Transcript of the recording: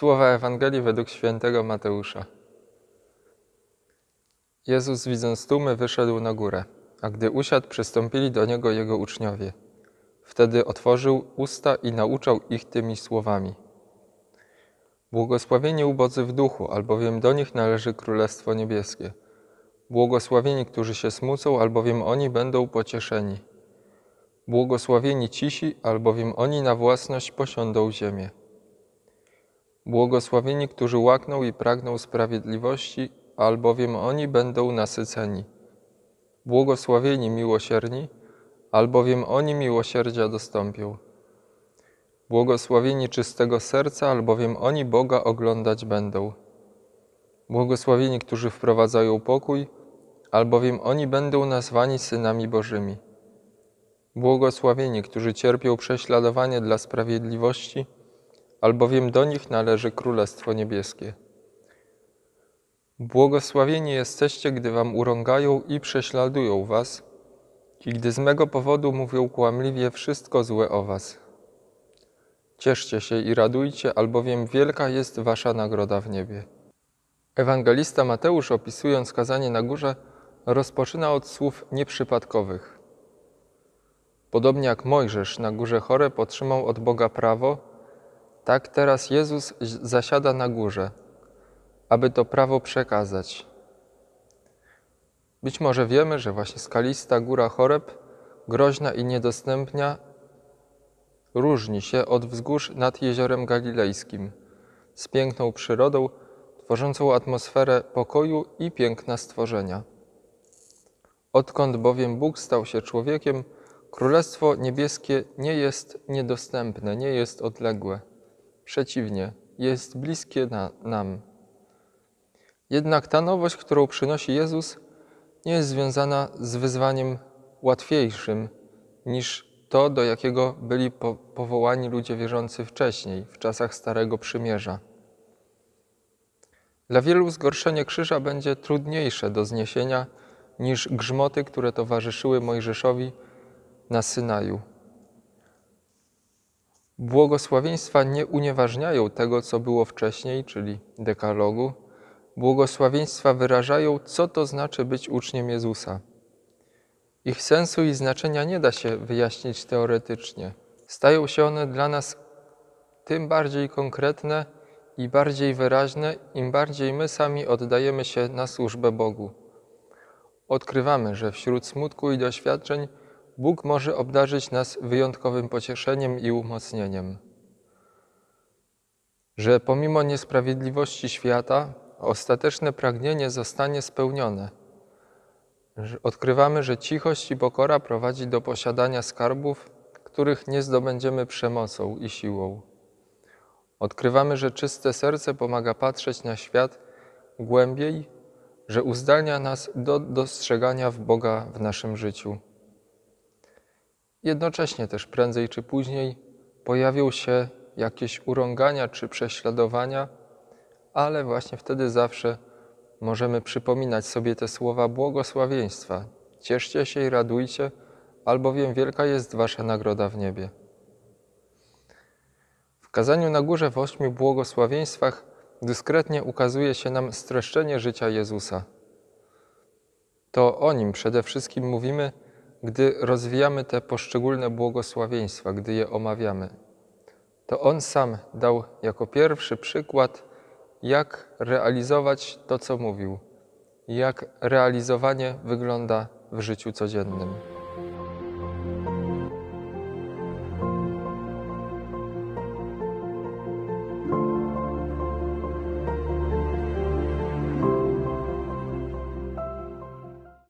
Słowa Ewangelii według świętego Mateusza. Jezus, widząc tłumy, wyszedł na górę, a gdy usiadł, przystąpili do Niego Jego uczniowie. Wtedy otworzył usta i nauczał ich tymi słowami. Błogosławieni ubodzy w duchu, albowiem do nich należy Królestwo Niebieskie. Błogosławieni, którzy się smucą, albowiem oni będą pocieszeni. Błogosławieni cisi, albowiem oni na własność posiądą ziemię. Błogosławieni, którzy łakną i pragną sprawiedliwości, albowiem oni będą nasyceni. Błogosławieni miłosierni, albowiem oni miłosierdzia dostąpią. Błogosławieni czystego serca, albowiem oni Boga oglądać będą. Błogosławieni, którzy wprowadzają pokój, albowiem oni będą nazwani synami Bożymi. Błogosławieni, którzy cierpią prześladowanie dla sprawiedliwości, albowiem do nich należy Królestwo Niebieskie. Błogosławieni jesteście, gdy wam urągają i prześladują was, i gdy z mego powodu mówią kłamliwie wszystko złe o was. Cieszcie się i radujcie, albowiem wielka jest wasza nagroda w niebie. Ewangelista Mateusz, opisując kazanie na górze, rozpoczyna od słów nieprzypadkowych. Podobnie jak Mojżesz na górze Choreb otrzymał od Boga prawo, tak teraz Jezus zasiada na górze, aby to prawo przekazać. Być może wiemy, że właśnie skalista góra Choreb, groźna i niedostępna, różni się od wzgórz nad jeziorem galilejskim, z piękną przyrodą, tworzącą atmosferę pokoju i piękna stworzenia. Odkąd bowiem Bóg stał się człowiekiem, Królestwo Niebieskie nie jest niedostępne, nie jest odległe. Przeciwnie, jest bliskie na, nam. Jednak ta nowość, którą przynosi Jezus, nie jest związana z wyzwaniem łatwiejszym niż to, do jakiego byli po powołani ludzie wierzący wcześniej, w czasach Starego Przymierza. Dla wielu zgorszenie krzyża będzie trudniejsze do zniesienia niż grzmoty, które towarzyszyły Mojżeszowi na Synaju. Błogosławieństwa nie unieważniają tego, co było wcześniej, czyli dekalogu. Błogosławieństwa wyrażają, co to znaczy być uczniem Jezusa. Ich sensu i znaczenia nie da się wyjaśnić teoretycznie. Stają się one dla nas tym bardziej konkretne i bardziej wyraźne, im bardziej my sami oddajemy się na służbę Bogu. Odkrywamy, że wśród smutku i doświadczeń Bóg może obdarzyć nas wyjątkowym pocieszeniem i umocnieniem. Że pomimo niesprawiedliwości świata, ostateczne pragnienie zostanie spełnione. Odkrywamy, że cichość i pokora prowadzi do posiadania skarbów, których nie zdobędziemy przemocą i siłą. Odkrywamy, że czyste serce pomaga patrzeć na świat głębiej, że uzdalnia nas do dostrzegania w Boga w naszym życiu. Jednocześnie też prędzej czy później pojawią się jakieś urągania czy prześladowania, ale właśnie wtedy zawsze możemy przypominać sobie te słowa błogosławieństwa. Cieszcie się i radujcie, albowiem wielka jest wasza nagroda w niebie. W kazaniu na górze w ośmiu błogosławieństwach dyskretnie ukazuje się nam streszczenie życia Jezusa. To o nim przede wszystkim mówimy, gdy rozwijamy te poszczególne błogosławieństwa, gdy je omawiamy. To On sam dał jako pierwszy przykład, jak realizować to, co mówił, jak realizowanie wygląda w życiu codziennym.